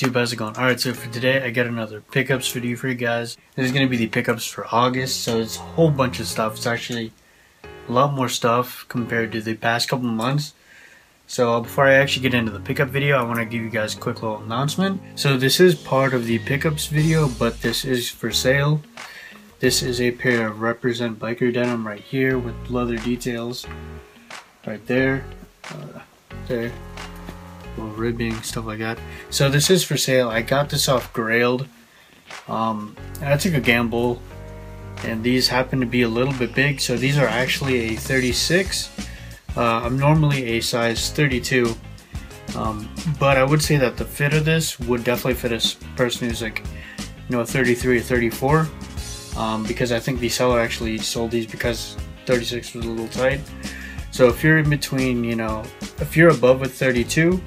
YouTube? How's it going? Alright, so for today, I got another pickups video for you guys. This is going to be the pickups for August, so it's a whole bunch of stuff. It's actually a lot more stuff compared to the past couple months. So before I actually get into the pickup video, I want to give you guys a quick little announcement. So this is part of the pickups video, but this is for sale. This is a pair of Represent Biker denim right here with leather details right there, uh, there little ribbing, stuff like that. So this is for sale. I got this off Grailed. Um, I took a gamble, and these happen to be a little bit big. So these are actually a 36. Uh, I'm normally a size 32, um, but I would say that the fit of this would definitely fit a person who's like, you know, 33 or 34. Um, because I think the seller actually sold these because 36 was a little tight. So if you're in between, you know, if you're above a 32,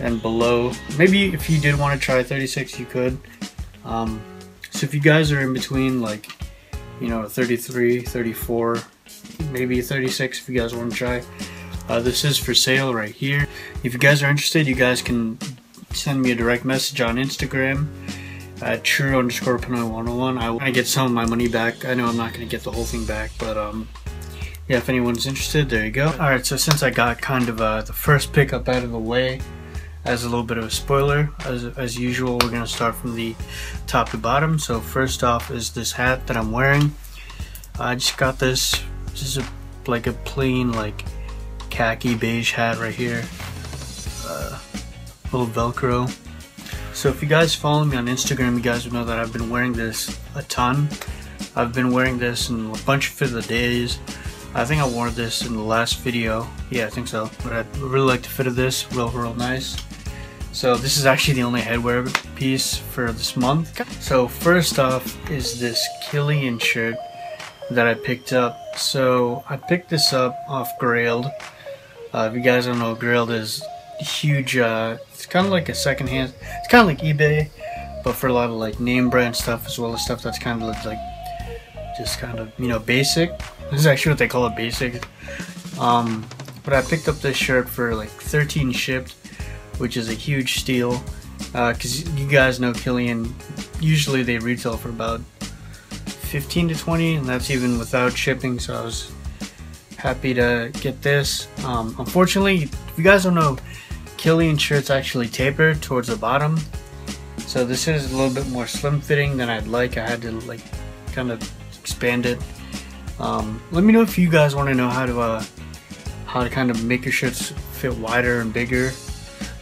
and below. Maybe if you did want to try 36, you could. Um, so if you guys are in between, like, you know, 33, 34, maybe 36 if you guys want to try. Uh, this is for sale right here. If you guys are interested, you guys can send me a direct message on Instagram at true underscore pinoy 101. I, I get some of my money back. I know I'm not going to get the whole thing back, but um, yeah, if anyone's interested, there you go. Alright, so since I got kind of uh, the first pickup out of the way, as a little bit of a spoiler, as, as usual, we're going to start from the top to bottom. So first off is this hat that I'm wearing. I just got this, just a, like a plain like khaki beige hat right here. Uh, little Velcro. So if you guys follow me on Instagram, you guys will know that I've been wearing this a ton. I've been wearing this in a bunch of the days. I think I wore this in the last video. Yeah, I think so. But I really like the fit of this. Real, real nice. So this is actually the only headwear piece for this month. So first off is this Killion shirt that I picked up. So I picked this up off Grailed. Uh, if you guys don't know, Grailed is huge. Uh, it's kind of like a secondhand. It's kind of like eBay, but for a lot of like name brand stuff as well as stuff that's kind of like just kind of you know basic. This is actually what they call it, basic. Um, but I picked up this shirt for like 13 shipped which is a huge steal because uh, you guys know Killion. Usually they retail for about 15 to 20 and that's even without shipping so I was happy to get this. Um, unfortunately if you guys don't know Killion shirts actually taper towards the bottom. So this is a little bit more slim fitting than I'd like. I had to like kind of expand it. Um, let me know if you guys want to know how to uh, how to kind of make your shirts fit wider and bigger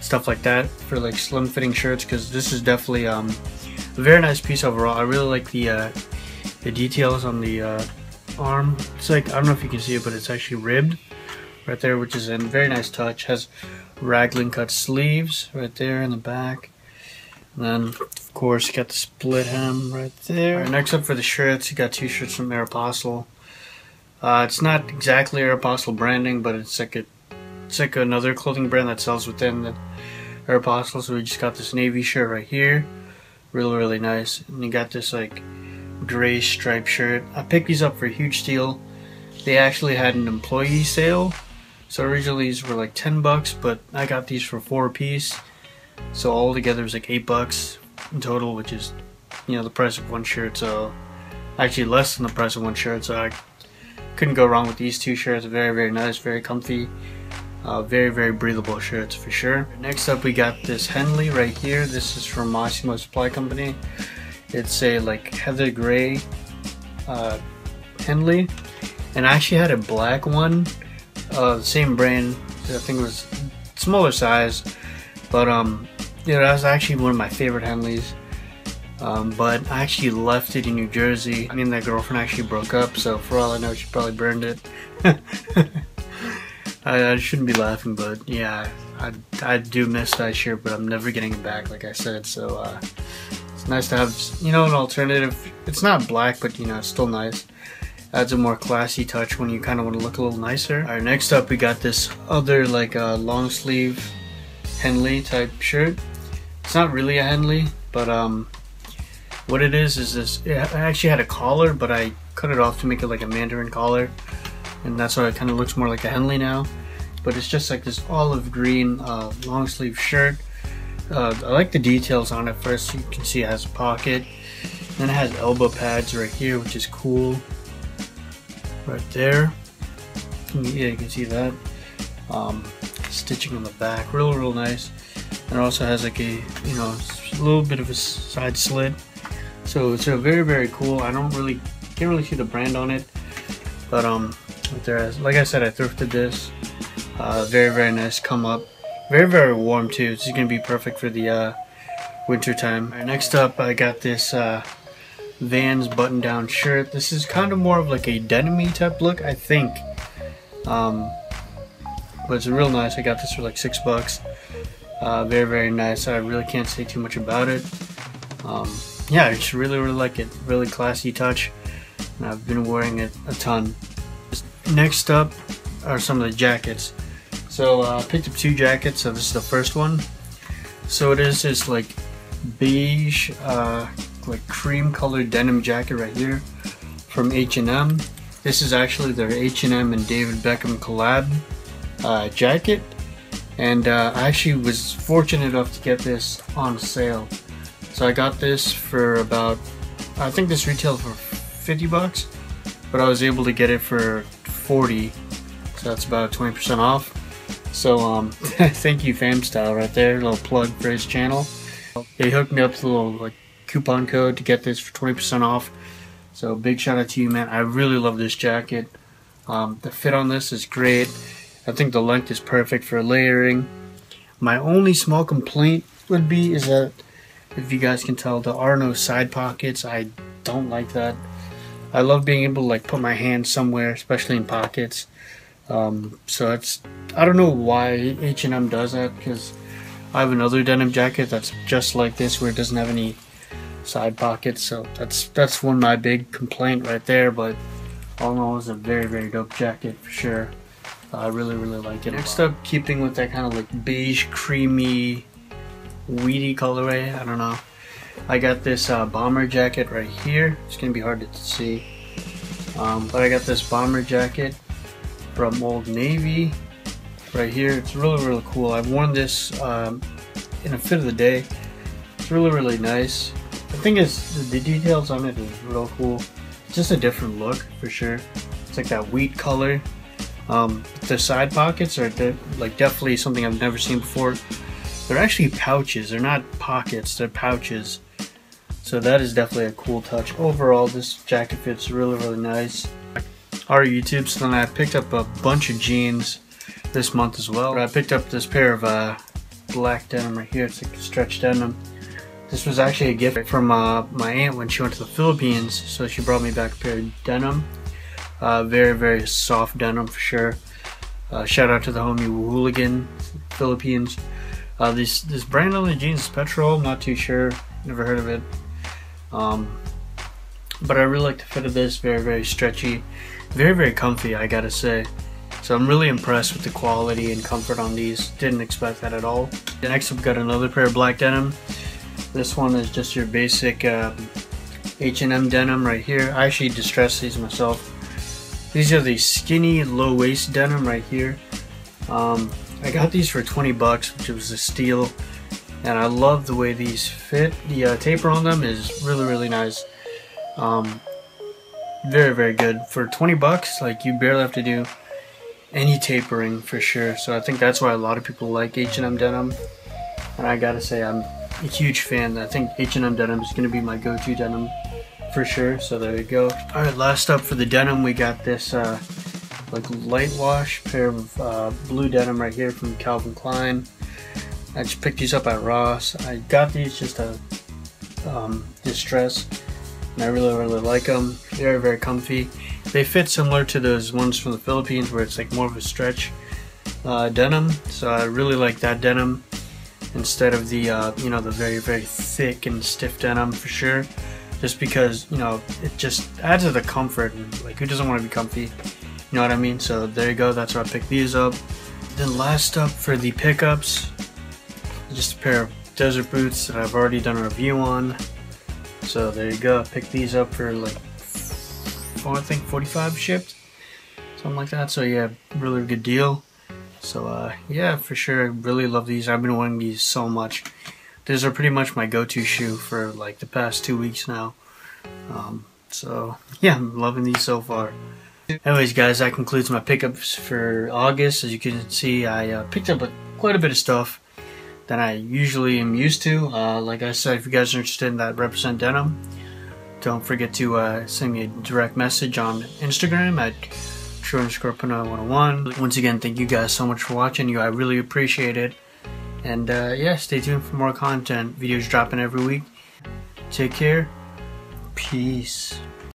stuff like that for like slim fitting shirts because this is definitely um, a very nice piece overall. I really like the uh, the details on the uh, arm. It's like, I don't know if you can see it, but it's actually ribbed right there, which is a very nice touch. Has raglan cut sleeves right there in the back. And then, of course, you got the split hem right there. Right, next up for the shirts, you got two shirts from Aeropostale. Uh, it's not exactly Aeropostale branding, but it's like a it's like another clothing brand that sells within the Aeropostale. So we just got this navy shirt right here. Really, really nice. And you got this like gray striped shirt. I picked these up for a huge steal. They actually had an employee sale. So originally these were like 10 bucks, but I got these for four a piece. So all together was like eight bucks in total, which is, you know, the price of one shirt. So actually less than the price of one shirt. So I couldn't go wrong with these two shirts. Very, very nice, very comfy. Uh, very, very breathable shirts for sure. Next up, we got this Henley right here. This is from Mossimo Supply Company. It's a like heather gray uh, Henley. And I actually had a black one, uh, same brand. I think it was smaller size. But um, that was actually one of my favorite Henleys. Um, but I actually left it in New Jersey. I mean, that girlfriend actually broke up, so for all I know, she probably burned it. I, I, shouldn't be laughing, but yeah, I, I do miss that shirt, but I'm never getting it back, like I said. So uh, it's nice to have, you know, an alternative. It's not black, but you know, it's still nice. Adds a more classy touch when you kind of want to look a little nicer. All right, next up, we got this other like uh, long sleeve Henley type shirt. It's not really a Henley, but um, what it is is this. It actually had a collar, but I cut it off to make it like a Mandarin collar and that's why it kind of looks more like a Henley now. But it's just like this olive green uh, long sleeve shirt. Uh, I like the details on it. First, you can see it has a pocket. Then it has elbow pads right here, which is cool. Right there. Yeah, you can see that. Um, stitching on the back, real, real nice. And it also has like a, you know, a little bit of a side slit. So it's a very, very cool. I don't really, can't really see the brand on it. But um, there, like I said, I thrifted this. Uh, very, very nice come up. Very, very warm too. This is going to be perfect for the uh, winter time. Right, next up, I got this uh, Vans button-down shirt. This is kind of more of like a denim type look, I think. Um, but it's real nice. I got this for like six bucks. Uh, very, very nice. I really can't say too much about it. Um, yeah, I just really, really like it. Really classy touch. And I've been wearing it a ton. Next up are some of the jackets. So uh, I picked up two jackets. So this is the first one. So it is this like beige, uh, like cream colored denim jacket right here from H&M. This is actually their H&M and David Beckham collab uh, jacket. And uh, I actually was fortunate enough to get this on sale. So I got this for about, I think this retailed for 50 bucks, but I was able to get it for 40. So that's about 20% off. So um, thank you PhamStyle right there, little plug for his channel. He hooked me up with a little like coupon code to get this for 20% off. So big shout out to you, man. I really love this jacket. Um, the fit on this is great. I think the length is perfect for layering. My only small complaint would be is that if you guys can tell, there are no side pockets. I don't like that. I love being able to like put my hand somewhere, especially in pockets. Um, so it's I don't know why H&M does that because I have another denim jacket that's just like this where it doesn't have any side pockets. So that's that's one of my big complaint right there. But all in all, it's a very very dope jacket for sure. Uh, I really really like it. Next up, keeping with that kind of like beige creamy weedy colorway. I don't know. I got this uh, bomber jacket right here. It's gonna be hard to see. Um, but I got this bomber jacket from Old Navy right here. It's really, really cool. I've worn this um, in a fit of the day. It's really, really nice. The thing is, the details on it is real cool. It's just a different look for sure. It's like that wheat color. Um, the side pockets are de like definitely something I've never seen before. They're actually pouches. They're not pockets. They're pouches. So that is definitely a cool touch. Overall, this jacket fits really, really nice. Alright YouTube, so then I picked up a bunch of jeans this month as well. I picked up this pair of uh, black denim right here. It's like stretch denim. This was actually a gift from uh, my aunt when she went to the Philippines, so she brought me back a pair of denim. Uh, very, very soft denim for sure. Uh, shout out to the homie Hooligan Philippines. Uh, this this brand on the jeans is Petrol. Not too sure. Never heard of it. Um, but I really like the fit of this. Very, very stretchy. Very, very comfy, I gotta say. So I'm really impressed with the quality and comfort on these. Didn't expect that at all. Next I've got another pair of black denim. This one is just your basic H&M denim right here. I actually distressed these myself. These are the skinny low waist denim right here. Um, I got these for 20 bucks, which was a steal. And I love the way these fit. The uh, taper on them is really, really nice. Um, very, very good. For 20 bucks, like you barely have to do any tapering for sure. So I think that's why a lot of people like H&M denim. And I gotta say, I'm a huge fan. I think H&M denim is gonna be my go-to denim for sure. So there you go. All right, last up for the denim, we got this uh, like light wash pair of uh, blue denim right here from Calvin Klein. I just picked these up at Ross. I got these just to um, distress and I really really like them. Very very comfy. They fit similar to those ones from the Philippines where it's like more of a stretch uh, denim. So I really like that denim instead of the uh, you know the very very thick and stiff denim for sure. Just because you know it just adds to the comfort like who doesn't want to be comfy? You know what I mean? So there you go. That's where I picked these up. Then last up for the pickups, just a pair of desert boots that I've already done a review on. So there you go. I picked these up for like, I think 45 shipped, something like that. So yeah, really good deal. So uh, yeah, for sure, I really love these. I've been wearing these so much. these are pretty much my go-to shoe for like the past two weeks now. Um, so yeah, I'm loving these so far. Anyways, guys, that concludes my pickups for August. As you can see, I uh, picked up a, quite a bit of stuff that I usually am used to. Uh, like I said, if you guys are interested in that Represent Denim, don't forget to uh, send me a direct message on Instagram at true underscore 101. Once again, thank you guys so much for watching. You, I really appreciate it. And uh, yeah, stay tuned for more content. Videos dropping every week. Take care. Peace.